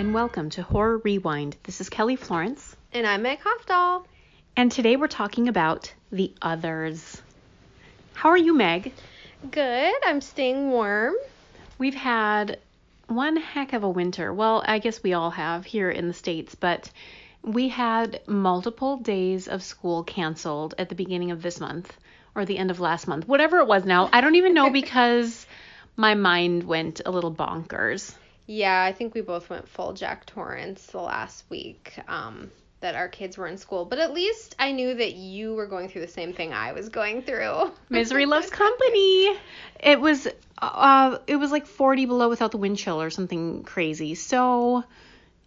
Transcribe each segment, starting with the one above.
and welcome to Horror Rewind. This is Kelly Florence, And I'm Meg Hafdahl. and today we're talking about The Others. How are you, Meg? Good. I'm staying warm. We've had one heck of a winter. Well, I guess we all have here in the States, but we had multiple days of school canceled at the beginning of this month or the end of last month, whatever it was now. I don't even know because my mind went a little bonkers. Yeah, I think we both went full Jack Torrance the last week um, that our kids were in school. But at least I knew that you were going through the same thing I was going through. Misery loves company. It was uh it was like 40 below without the wind chill or something crazy. So,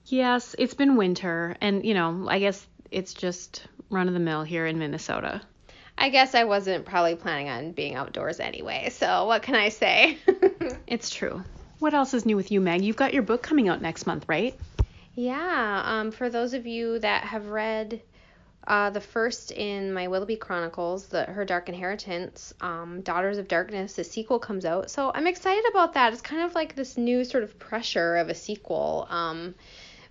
yes, it's been winter and you know, I guess it's just run of the mill here in Minnesota. I guess I wasn't probably planning on being outdoors anyway. So what can I say? It's true. What else is new with you, Meg? You've got your book coming out next month, right? Yeah, um, for those of you that have read uh, the first in my Willoughby Chronicles, the Her Dark Inheritance, um, Daughters of Darkness, the sequel comes out. So I'm excited about that. It's kind of like this new sort of pressure of a sequel, um,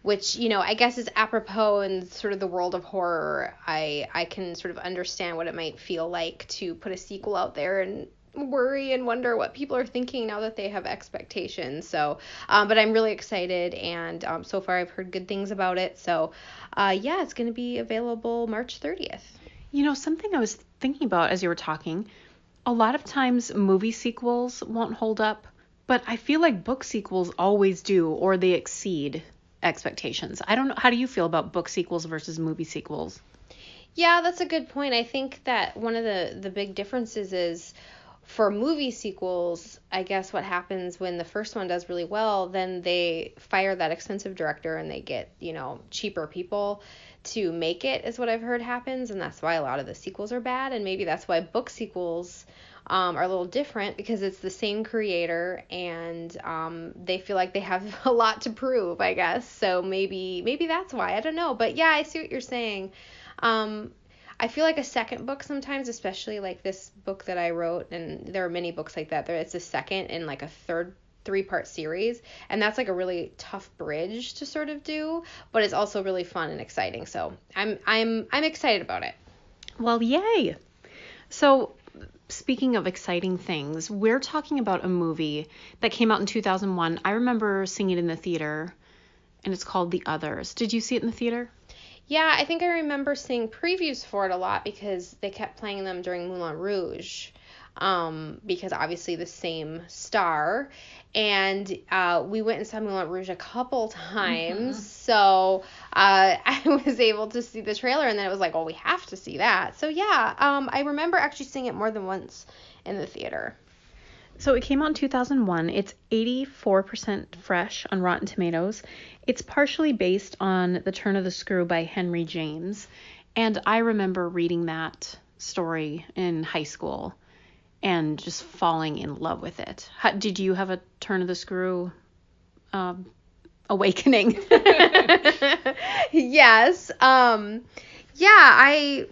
which you know I guess is apropos in sort of the world of horror. I I can sort of understand what it might feel like to put a sequel out there and worry and wonder what people are thinking now that they have expectations. So, um, but I'm really excited, and um, so far I've heard good things about it. So, uh, yeah, it's going to be available March 30th. You know, something I was thinking about as you were talking, a lot of times movie sequels won't hold up, but I feel like book sequels always do or they exceed expectations. I don't know how do you feel about book sequels versus movie sequels? Yeah, that's a good point. I think that one of the the big differences is for movie sequels, I guess what happens when the first one does really well, then they fire that expensive director and they get, you know, cheaper people to make it, is what I've heard happens. And that's why a lot of the sequels are bad. And maybe that's why book sequels um, are a little different because it's the same creator and um, they feel like they have a lot to prove, I guess. So maybe maybe that's why. I don't know. But yeah, I see what you're saying. Um, I feel like a second book sometimes, especially like this book that I wrote, and there are many books like that. There, it's a second in like a third three part series, and that's like a really tough bridge to sort of do, but it's also really fun and exciting. So I'm I'm I'm excited about it. Well, yay. So, speaking of exciting things, we're talking about a movie that came out in 2001. I remember seeing it in the theater, and it's called The Others. Did you see it in the theater? Yeah, I think I remember seeing previews for it a lot because they kept playing them during Moulin Rouge. Um, because obviously the same star. And uh, we went and saw Moulin Rouge a couple times. Mm-hmm. So uh, I was able to see the trailer, and then it was like, well, we have to see that. So yeah, um, I remember actually seeing it more than once in the theater. So it came out in 2001. It's 84% fresh on Rotten Tomatoes. It's partially based on The Turn of the Screw by Henry James. And I remember reading that story in high school and just falling in love with it. How, did you have a Turn of the Screw um, awakening? yes. Um, yeah, I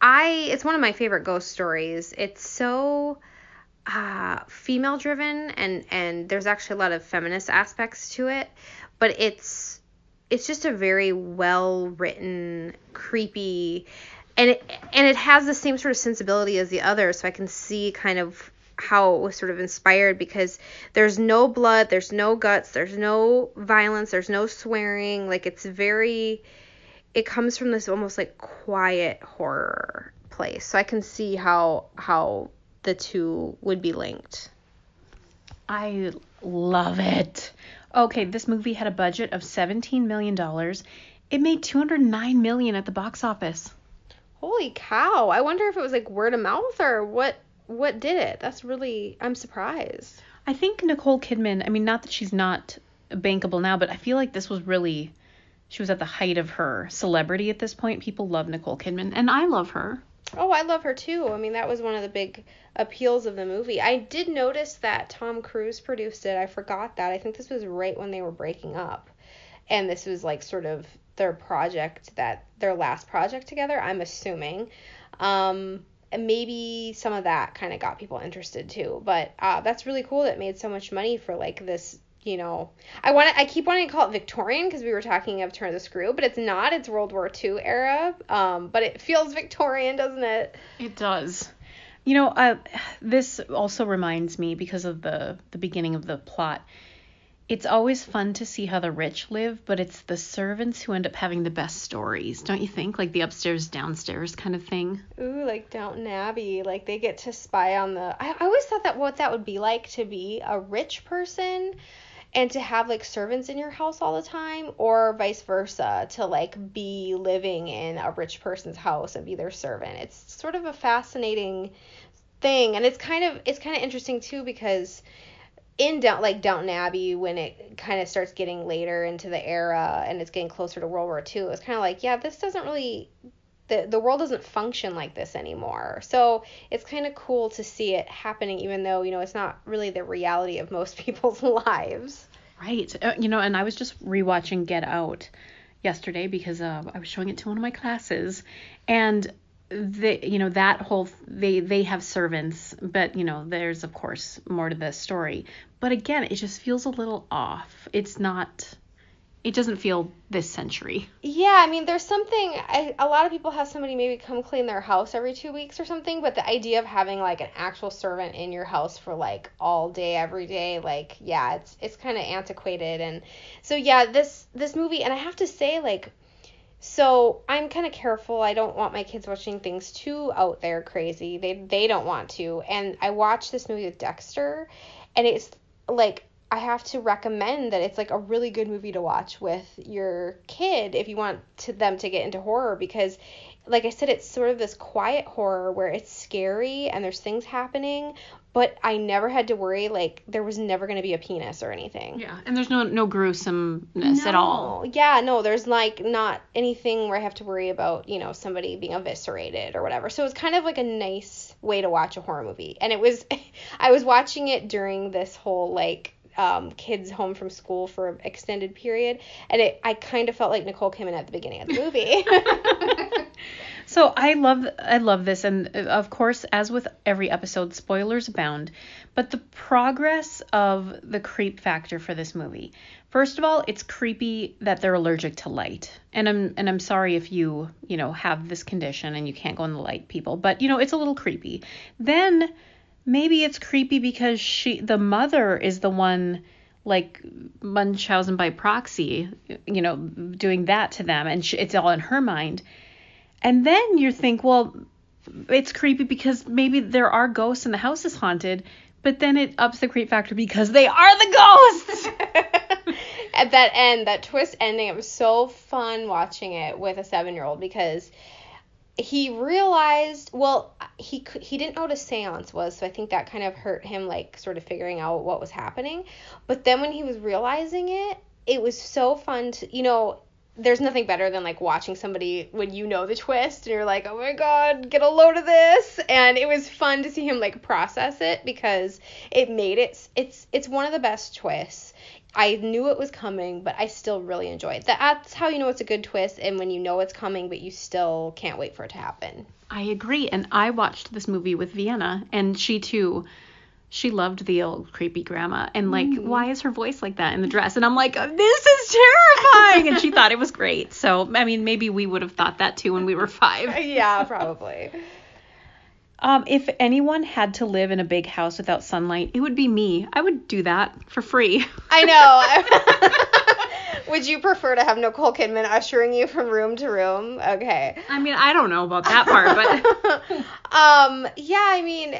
I it's one of my favorite ghost stories. It's so uh, female driven and and there's actually a lot of feminist aspects to it but it's it's just a very well written creepy and it and it has the same sort of sensibility as the other so i can see kind of how it was sort of inspired because there's no blood there's no guts there's no violence there's no swearing like it's very it comes from this almost like quiet horror place. So i can see how how the two would be linked. I love it. Okay, this movie had a budget of $17 million. It made 209 million at the box office. Holy cow. I wonder if it was like word of mouth or what what did it? That's really I'm surprised. I think Nicole Kidman, I mean not that she's not bankable now, but I feel like this was really she was at the height of her celebrity at this point. People love Nicole Kidman and I love her. Oh, I love her too. I mean, that was one of the big appeals of the movie. I did notice that Tom Cruise produced it. I forgot that. I think this was right when they were breaking up. And this was like sort of their project that their last project together, I'm assuming. Um and maybe some of that kind of got people interested too. But uh, that's really cool that made so much money for like this you know, I want to, I keep wanting to call it Victorian because we were talking of Turn of the Screw, but it's not. It's World War II era. Um, but it feels Victorian, doesn't it? It does. You know, uh, this also reminds me because of the the beginning of the plot. It's always fun to see how the rich live, but it's the servants who end up having the best stories, don't you think? Like the upstairs downstairs kind of thing. Ooh, like Downton Abbey. Like they get to spy on the. I, I always thought that what that would be like to be a rich person and to have like servants in your house all the time or vice versa to like be living in a rich person's house and be their servant. It's sort of a fascinating thing and it's kind of it's kind of interesting too because in down like Downton Abbey when it kind of starts getting later into the era and it's getting closer to World War II it was kind of like yeah this doesn't really the the world doesn't function like this anymore. So it's kind of cool to see it happening, even though you know it's not really the reality of most people's lives. Right. Uh, you know, and I was just rewatching Get Out yesterday because uh, I was showing it to one of my classes, and they, you know, that whole they they have servants, but you know, there's of course more to the story. But again, it just feels a little off. It's not it doesn't feel this century. Yeah, I mean, there's something. I, a lot of people have somebody maybe come clean their house every two weeks or something, but the idea of having like an actual servant in your house for like all day, every day, like yeah, it's it's kind of antiquated. And so yeah, this this movie, and I have to say like. So I'm kind of careful. I don't want my kids watching things too out there crazy. They they don't want to. And I watched this movie with Dexter, and it's like I have to recommend that it's like a really good movie to watch with your kid if you want to them to get into horror because like I said it's sort of this quiet horror where it's scary and there's things happening but I never had to worry like there was never going to be a penis or anything. Yeah, and there's no no gruesomeness no. at all. Yeah, no, there's like not anything where I have to worry about, you know, somebody being eviscerated or whatever. So it's kind of like a nice way to watch a horror movie. And it was I was watching it during this whole like um, kids home from school for an extended period, and it I kind of felt like Nicole came in at the beginning of the movie. so I love I love this, and uh, of course, as with every episode, spoilers abound. But the progress of the creep factor for this movie. First of all, it's creepy that they're allergic to light. And I'm and I'm sorry if you, you know, have this condition and you can't go in the light, people, but you know, it's a little creepy. Then maybe it's creepy because she the mother is the one like Munchausen by proxy, you know, doing that to them, and she, it's all in her mind. And then you think, well, it's creepy because maybe there are ghosts and the house is haunted, but then it ups the creep factor because they are the ghosts. At that end, that twist ending, it was so fun watching it with a seven year old because he realized well he he didn't know what a séance was so i think that kind of hurt him like sort of figuring out what was happening. But then when he was realizing it it was so fun to you know there's nothing better than like watching somebody when you know the twist and you're like oh my god get a load of this. And it was fun to see him like process it because it made it it's it's one of the best twists I knew it was coming, but I still really enjoyed it. That's how you know it's a good twist, and when you know it's coming, but you still can't wait for it to happen. I agree, and I watched this movie with Vienna, and she too. She loved the old creepy grandma, and like, mm. why is her voice like that in the dress? And I'm like, this is terrifying, and she thought it was great. So, I mean, maybe we would have thought that too when we were five. yeah, probably. Um, if anyone had to live in a big house without sunlight, it would be me. I would do that for free. I know. would you prefer to have Nicole Kidman ushering you from room to room? Okay. I mean, I don't know about that part, but um, yeah, I mean,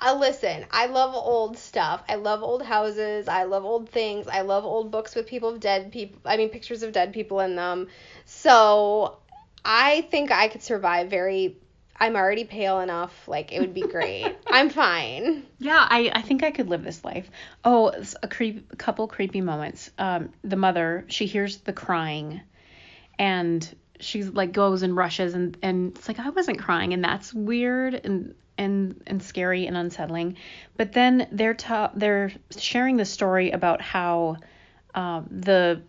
uh, listen, I love old stuff. I love old houses. I love old things. I love old books with people of dead people. I mean, pictures of dead people in them. So I think I could survive very I'm already pale enough. Like it would be great. I'm fine. Yeah, I, I think I could live this life. Oh, a creep, a couple creepy moments. Um, the mother, she hears the crying, and she's like goes and rushes and and it's like I wasn't crying, and that's weird and and and scary and unsettling. But then they're ta- they're sharing the story about how um, the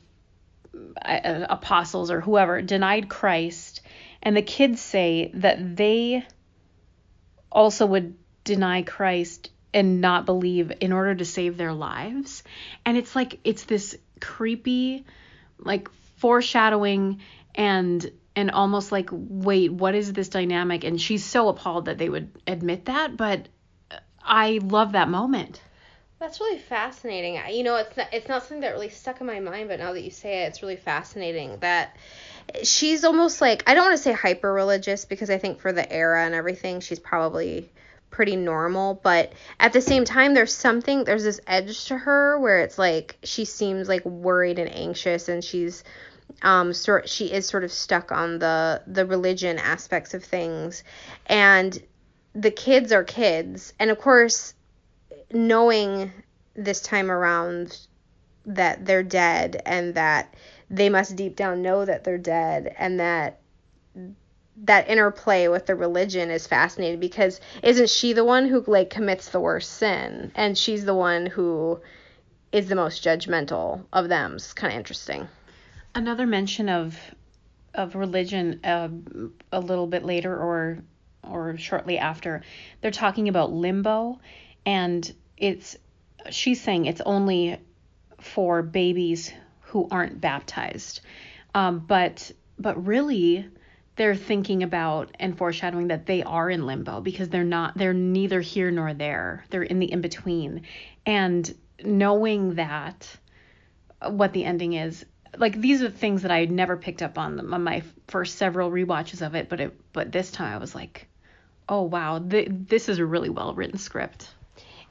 uh, apostles or whoever denied Christ and the kids say that they also would deny Christ and not believe in order to save their lives. And it's like it's this creepy like foreshadowing and and almost like wait, what is this dynamic? And she's so appalled that they would admit that, but I love that moment. That's really fascinating. You know, it's not, it's not something that really stuck in my mind, but now that you say it, it's really fascinating that she's almost like I don't want to say hyper religious because I think for the era and everything, she's probably pretty normal, but at the same time there's something there's this edge to her where it's like she seems like worried and anxious and she's um sort she is sort of stuck on the the religion aspects of things. And the kids are kids. And of course knowing this time around that they're dead and that they must deep down know that they're dead and that that interplay with the religion is fascinating because isn't she the one who like commits the worst sin? And she's the one who is the most judgmental of them. It's kind of interesting. Another mention of of religion uh, a little bit later or or shortly after they're talking about limbo and it's she's saying it's only for babies who aren't baptized. Um, but but really they're thinking about and foreshadowing that they are in limbo because they're not they're neither here nor there. They're in the in between and knowing that what the ending is like these are things that I had never picked up on on my first several re-watches of it but it but this time I was like oh wow th- this is a really well written script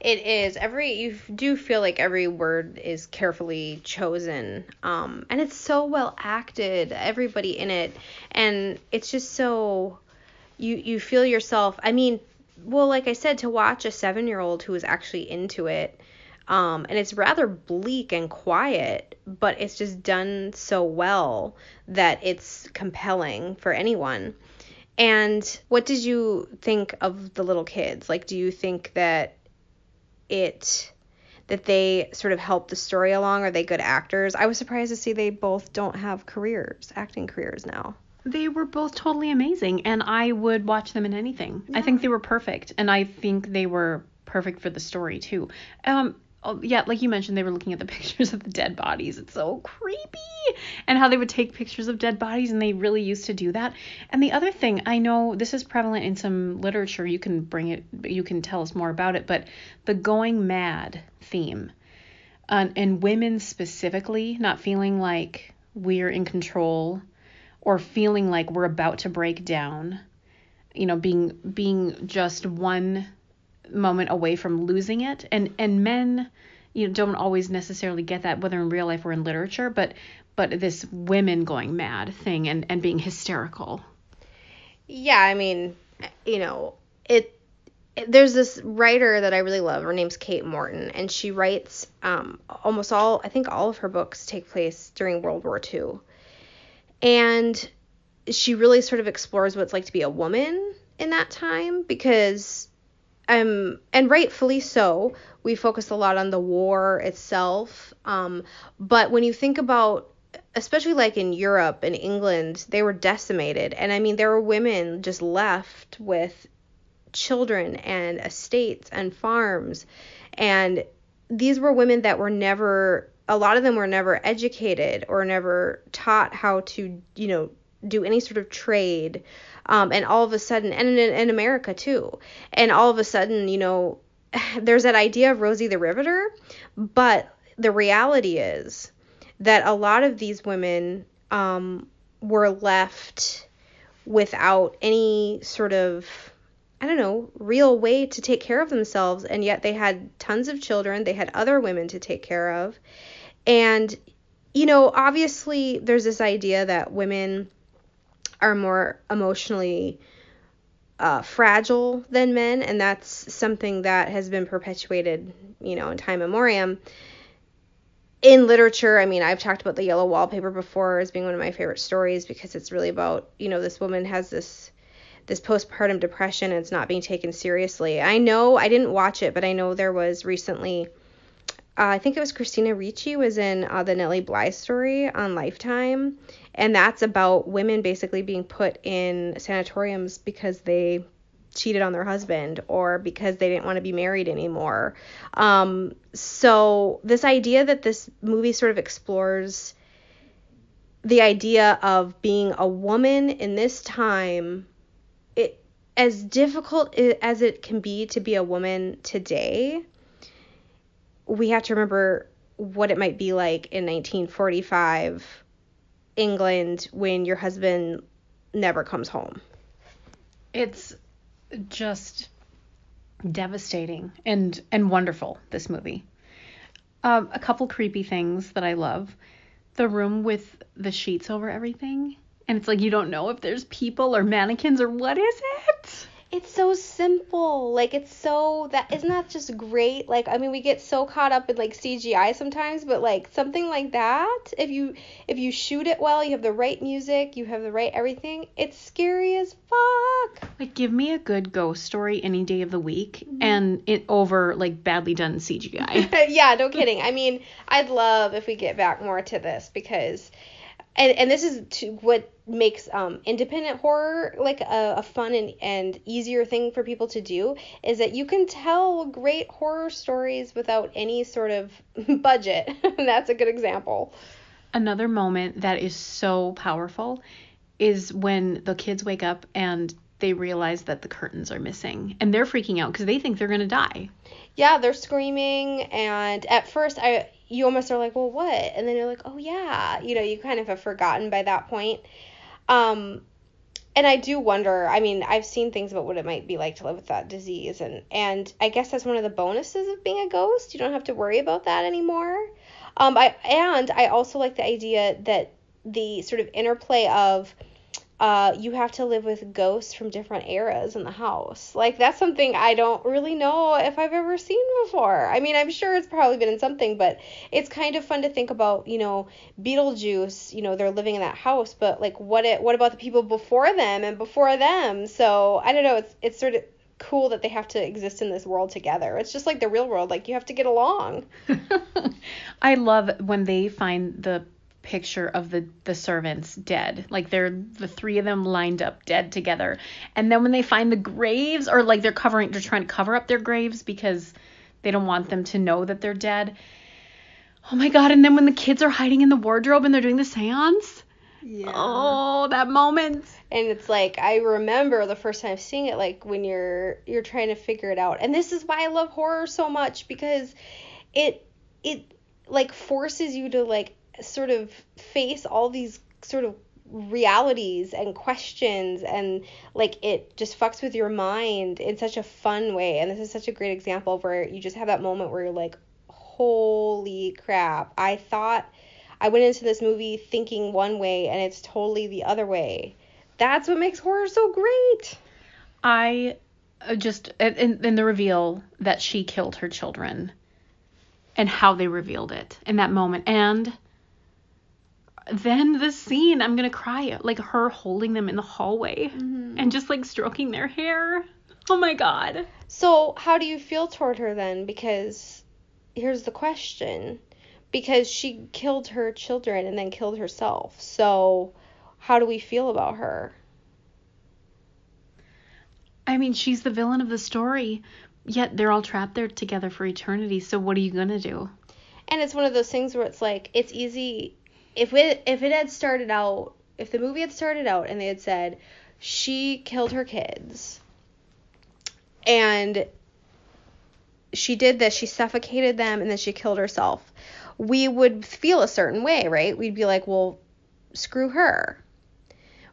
it is every you do feel like every word is carefully chosen, um, and it's so well acted. Everybody in it, and it's just so you you feel yourself. I mean, well, like I said, to watch a seven year old who is actually into it. Um, and it's rather bleak and quiet, but it's just done so well that it's compelling for anyone. And what did you think of the little kids? Like, do you think that it that they sort of help the story along? Are they good actors? I was surprised to see they both don't have careers, acting careers now. They were both totally amazing, and I would watch them in anything. Yeah. I think they were perfect, and I think they were perfect for the story too. Um, oh, yeah, like you mentioned, they were looking at the pictures of the dead bodies. It's so creepy. And how they would take pictures of dead bodies, and they really used to do that. And the other thing, I know this is prevalent in some literature. You can bring it, you can tell us more about it, but the going mad theme. Uh, and women specifically not feeling like we're in control or feeling like we're about to break down you know being being just one moment away from losing it. And and men you know don't always necessarily get that whether in real life or in literature but but this women going mad thing and and being hysterical. Yeah i mean you know it, it there's this writer that i really love. Her name's kate morton and she writes um, almost all i think all of her books take place during world war ii and she really sort of explores what it's like to be a woman in that time because um, and rightfully so. We focus a lot on the war itself. Um, but when you think about, especially like in Europe and England, they were decimated. And I mean, there were women just left with children and estates and farms. And these were women that were never, a lot of them were never educated or never taught how to, you know, do any sort of trade um, and all of a sudden, and in, in America too, and all of a sudden, you know, there's that idea of Rosie the Riveter, but the reality is that a lot of these women um, were left without any sort of I don't know, real way to take care of themselves, and yet they had tons of children, they had other women to take care of. And, you know, obviously there's this idea that women are more emotionally uh, fragile than men, and that's something that has been perpetuated, you know, in time memoriam. In literature, I mean, I've talked about the yellow wallpaper before as being one of my favorite stories because it's really about, you know, this woman has this this postpartum depression and it's not being taken seriously. I know I didn't watch it, but I know there was recently I think it was Christina Ricci was in uh, the Nellie Bly story on Lifetime, and that's about women basically being put in sanatoriums because they cheated on their husband or because they didn't want to be married anymore. Um, so this idea that this movie sort of explores the idea of being a woman in this time it as difficult as it can be to be a woman today we have to remember what it might be like in 1945 England when your husband never comes home. It's just devastating and and wonderful this movie. Um, a couple creepy things that I love. The room with the sheets over everything, and it's like you don't know if there's people or mannequins or what is it it's so simple. Like it's so that isn't that just great? Like I mean we get so caught up in like CGI sometimes, but like something like that, if you if you shoot it well, you have the right music, you have the right everything, it's scary as fuck. Like give me a good ghost story any day of the week mm-hmm. and it over like badly done CGI. yeah, no kidding. I mean, I'd love if we get back more to this because and and this is to what makes um, independent horror like a, a, fun and, and easier thing for people to do is that you can tell great horror stories without any sort of budget. That's a good example. Another moment that is so powerful is when the kids wake up and they realize that the curtains are missing and they're freaking out because they think they're going to die. Yeah, they're screaming and at first I you almost are like, well, what? And then you're like, oh yeah, you know, you kind of have forgotten by that point. Um, and I do wonder. I mean, I've seen things about what it might be like to live with that disease, and and I guess that's one of the bonuses of being a ghost. You don't have to worry about that anymore. Um, I and I also like the idea that the sort of interplay of uh, you have to live with ghosts from different eras in the house. Like that's something I don't really know if I've ever seen before. I mean, I'm sure it's probably been in something, but it's kind of fun to think about. You know, Beetlejuice. You know, they're living in that house, but like, what it? What about the people before them and before them? So I don't know. It's it's sort of cool that they have to exist in this world together. It's just like the real world. Like you have to get along. I love when they find the picture of the the servants dead. Like they're the three of them lined up dead together. And then when they find the graves or like they're covering they're trying to cover up their graves because they don't want them to know that they're dead. Oh my god and then when the kids are hiding in the wardrobe and they're doing the seance? Yeah. oh that moment. And it's like i remember the first time seeing it like when you're you're trying to figure it out. And this is why i love horror so much because it it like forces you to like sort of face all these sort of realities and questions and like it just fucks with your mind in such a fun way. And this is such a great example where you just have that moment where you're like holy crap. I thought i went into this movie thinking one way and it's totally the other way. That's what makes horror so great. I uh, just in, in the reveal that she killed her children and how they revealed it in that moment. And then the scene i'm gonna cry like her holding them in the hallway mm-hmm. and just like stroking their hair. Oh my god. So how do you feel toward her then? Because here's the question. Because she killed her children and then killed herself. So how do we feel about her? I mean she's the villain of the story yet they're all trapped there together for eternity. So what are you gonna do? And it's one of those things where it's like it's easy if it if it had started out if the movie had started out and they had said she killed her kids and she did this she suffocated them and then she killed herself we would feel a certain way right? We'd be like well screw her.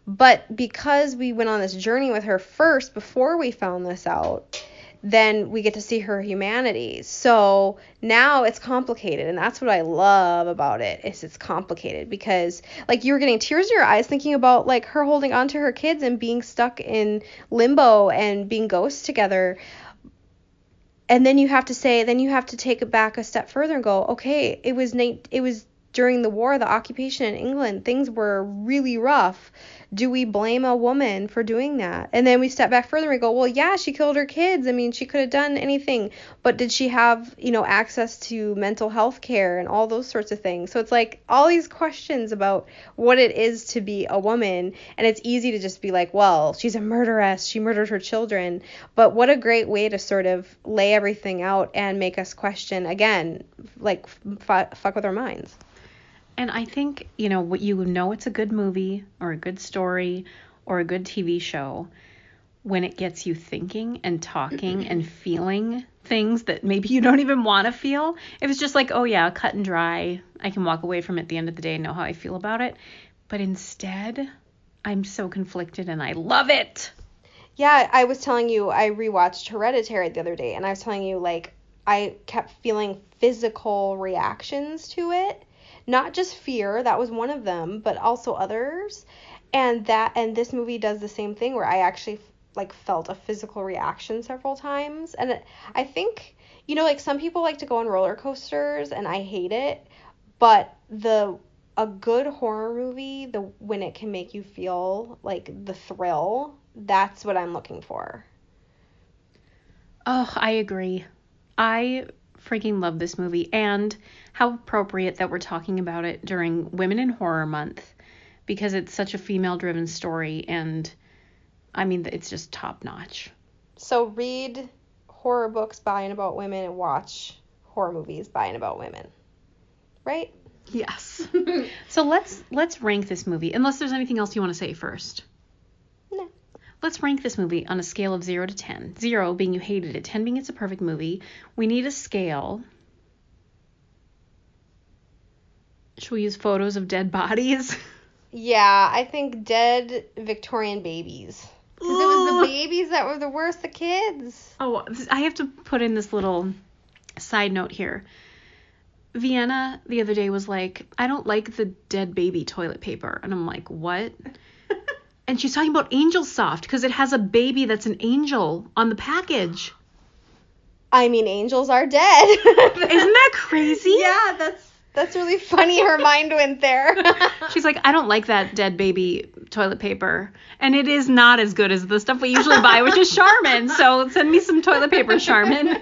But because we went on this journey with her first before we found this out then we get to see her humanity. So now it's complicated and that's what I love about it is it's complicated because like you were getting tears in your eyes thinking about like her holding on to her kids and being stuck in limbo and being ghosts together. And then you have to say then you have to take it back a step further and go, okay, it was it was during the war, the occupation in England, things were really rough. Do we blame a woman for doing that? And then we step back further and we go, well, yeah, she killed her kids. I mean, she could have done anything, but did she have, you know, access to mental health care and all those sorts of things? So it's like all these questions about what it is to be a woman, and it's easy to just be like, well, she's a murderess, she murdered her children. But what a great way to sort of lay everything out and make us question again, like f- fuck with our minds. And I think, you know, what you know it's a good movie or a good story or a good TV show when it gets you thinking and talking and feeling things that maybe you don't even want to feel. If it's just like, oh yeah, cut and dry, I can walk away from it at the end of the day and know how I feel about it. But instead, I'm so conflicted and I love it. Yeah, I was telling you I rewatched Hereditary the other day and I was telling you like I kept feeling physical reactions to it not just fear that was one of them but also others. And that and this movie does the same thing where i actually like felt a physical reaction several times. And i think you know like some people like to go on roller coasters and i hate it but the a good horror movie the when it can make you feel like the thrill that's what i'm looking for. Oh i agree. I freaking love this movie and how appropriate that we're talking about it during Women in Horror Month because it's such a female driven story and I mean it's just top notch. So read horror books by and about women and watch horror movies by and about women. Right? Yes. so let's let's rank this movie unless there's anything else you want to say first. Let's rank this movie on a scale of 0 to 10. 0 being you hated it, 10 being it's a perfect movie. We need a scale. Should we use photos of dead bodies? Yeah, I think dead Victorian babies. Because it was the babies that were the worst, the kids. Oh, I have to put in this little side note here. Vienna the other day was like, I don't like the dead baby toilet paper. And I'm like, what? And she's talking about Angel Soft because it has a baby that's an angel on the package. I mean, angels are dead. Isn't that crazy? Yeah, that's that's really funny. Her mind went there. She's like, I don't like that dead baby toilet paper. And it is not as good as the stuff we usually buy, which is Charmin. So send me some toilet paper, Charmin.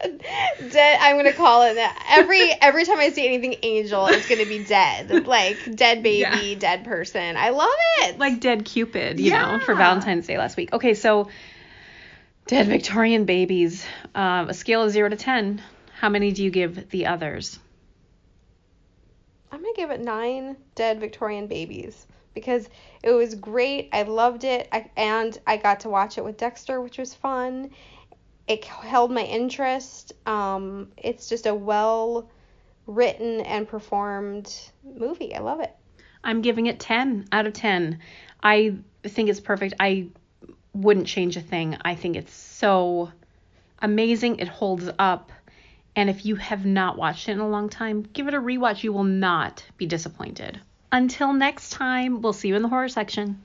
dead I'm gonna call it that. Every every time I see anything angel, it's gonna be dead. Like dead baby, yeah. dead person. I love it. Like dead Cupid, you yeah. know, for Valentine's Day last week. Okay, so dead Victorian babies. Um, a scale of zero to ten. How many do you give the others? I'm gonna give it nine dead Victorian babies because it was great. I loved it, I, and I got to watch it with Dexter, which was fun. It held my interest. Um, it's just a well written and performed movie. I love it. I'm giving it 10 out of 10. I think it's perfect. I wouldn't change a thing. I think it's so amazing. It holds up. And if you have not watched it in a long time, give it a rewatch. You will not be disappointed. Until next time, we'll see you in the horror section.